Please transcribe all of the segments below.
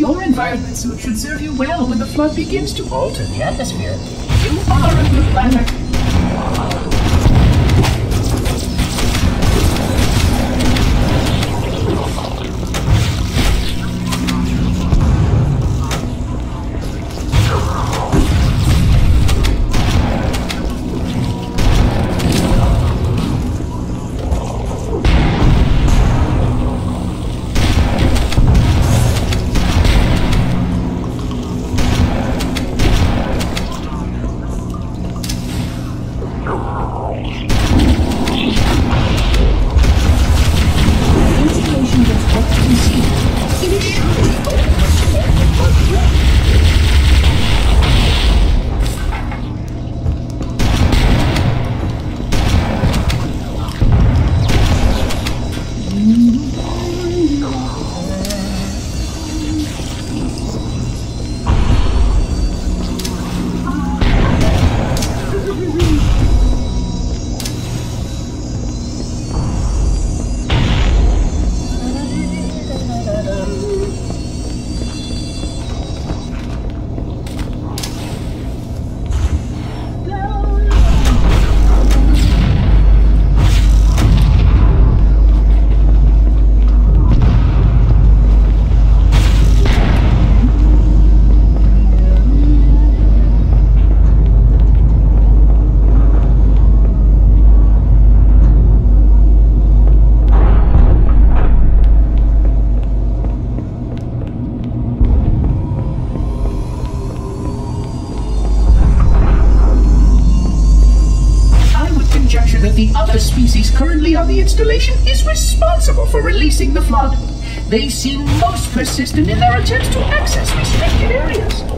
Your environment suit should serve you well when the flood begins to alter the atmosphere. You are a good planner. The installation is responsible for releasing the flood. They seem most persistent in their attempts to access restricted areas.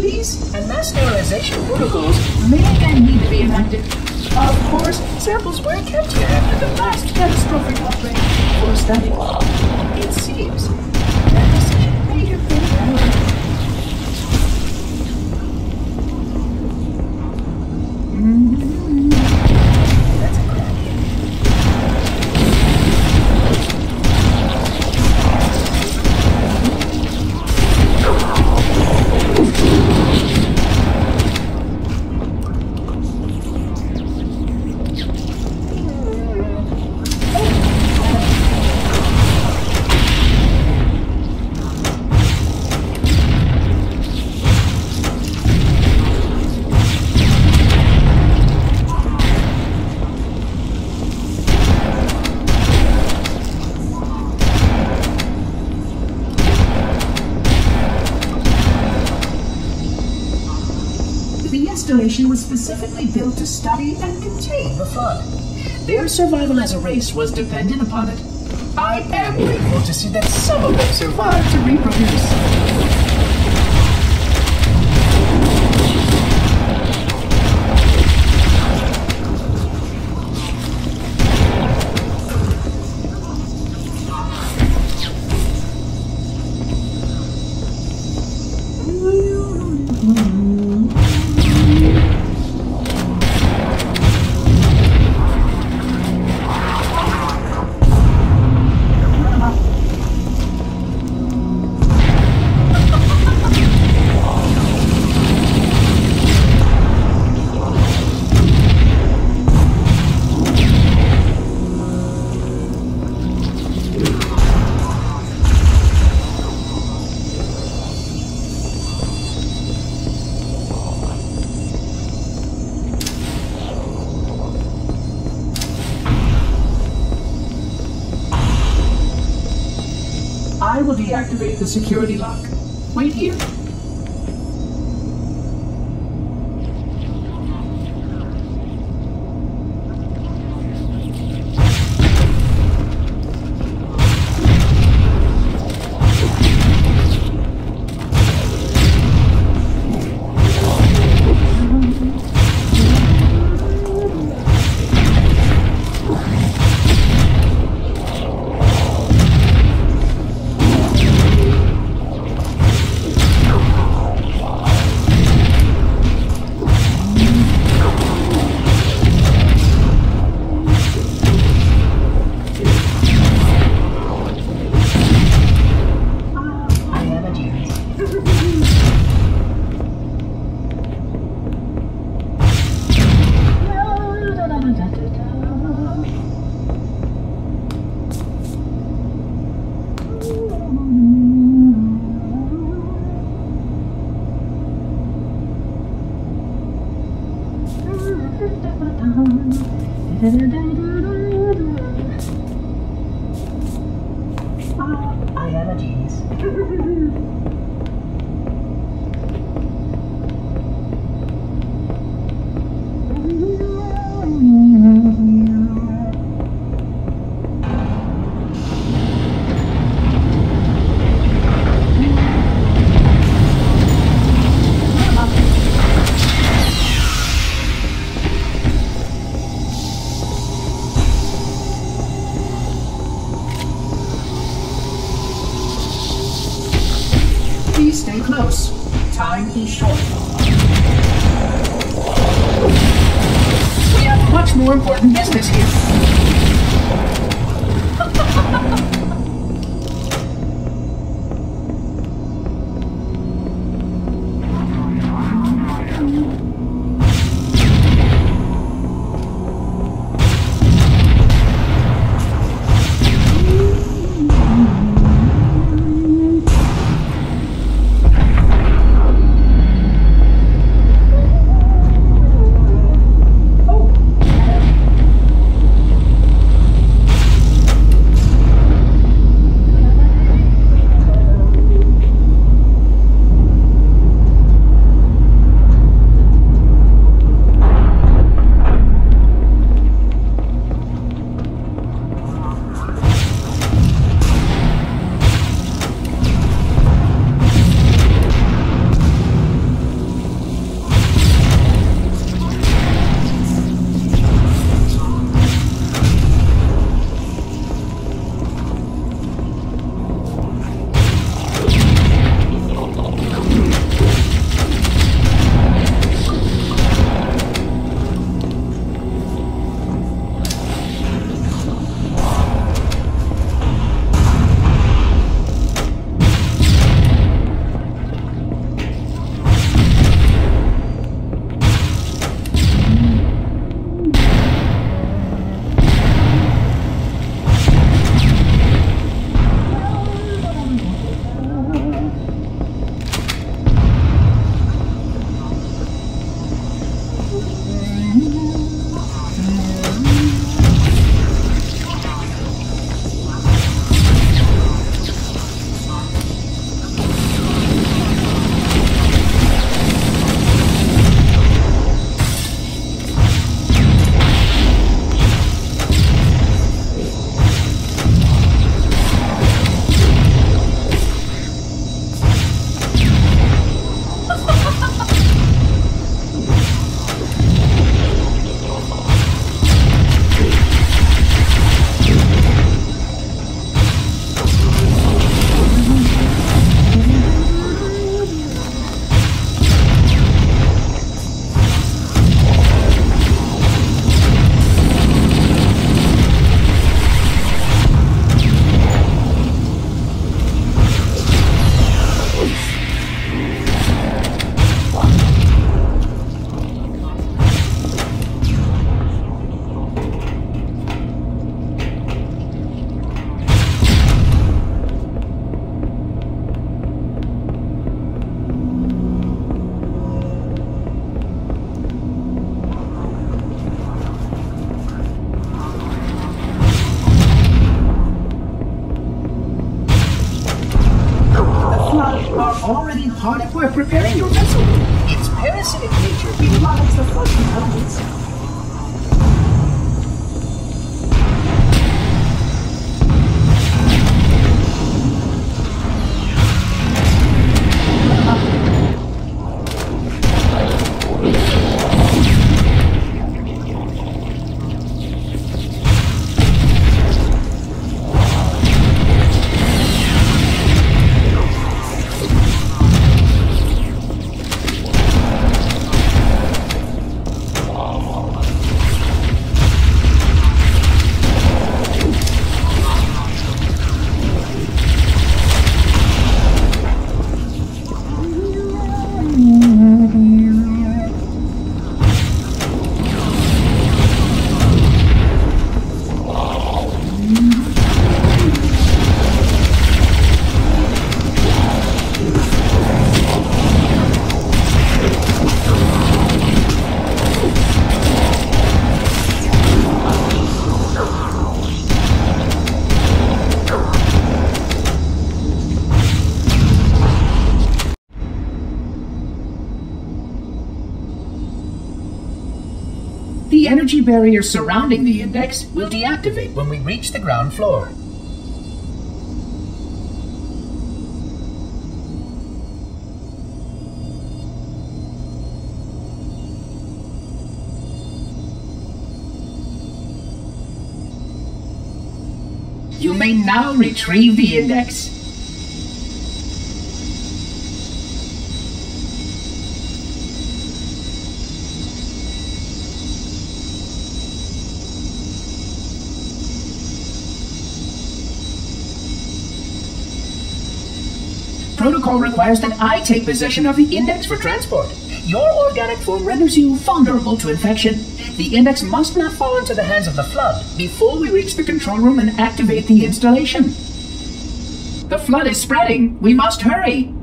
Release? and mass sterilization protocols may and need to be enacted. Of course, samples were kept here after the last catastrophic outbreak for study. It seems installation was specifically built to study and contain the flood. Their survival as a race was dependent upon it. I am grateful to see that some of them survived to reproduce. I will deactivate the security lock. Wait here. Close. Time is short. We have much more important business here. energy barrier surrounding the index will deactivate when we reach the ground floor. You may now retrieve the index. Protocol requires that I take possession of the index for transport. Your organic form renders you vulnerable to infection. The index must not fall into the hands of the flood before we reach the control room and activate the installation. The flood is spreading. We must hurry.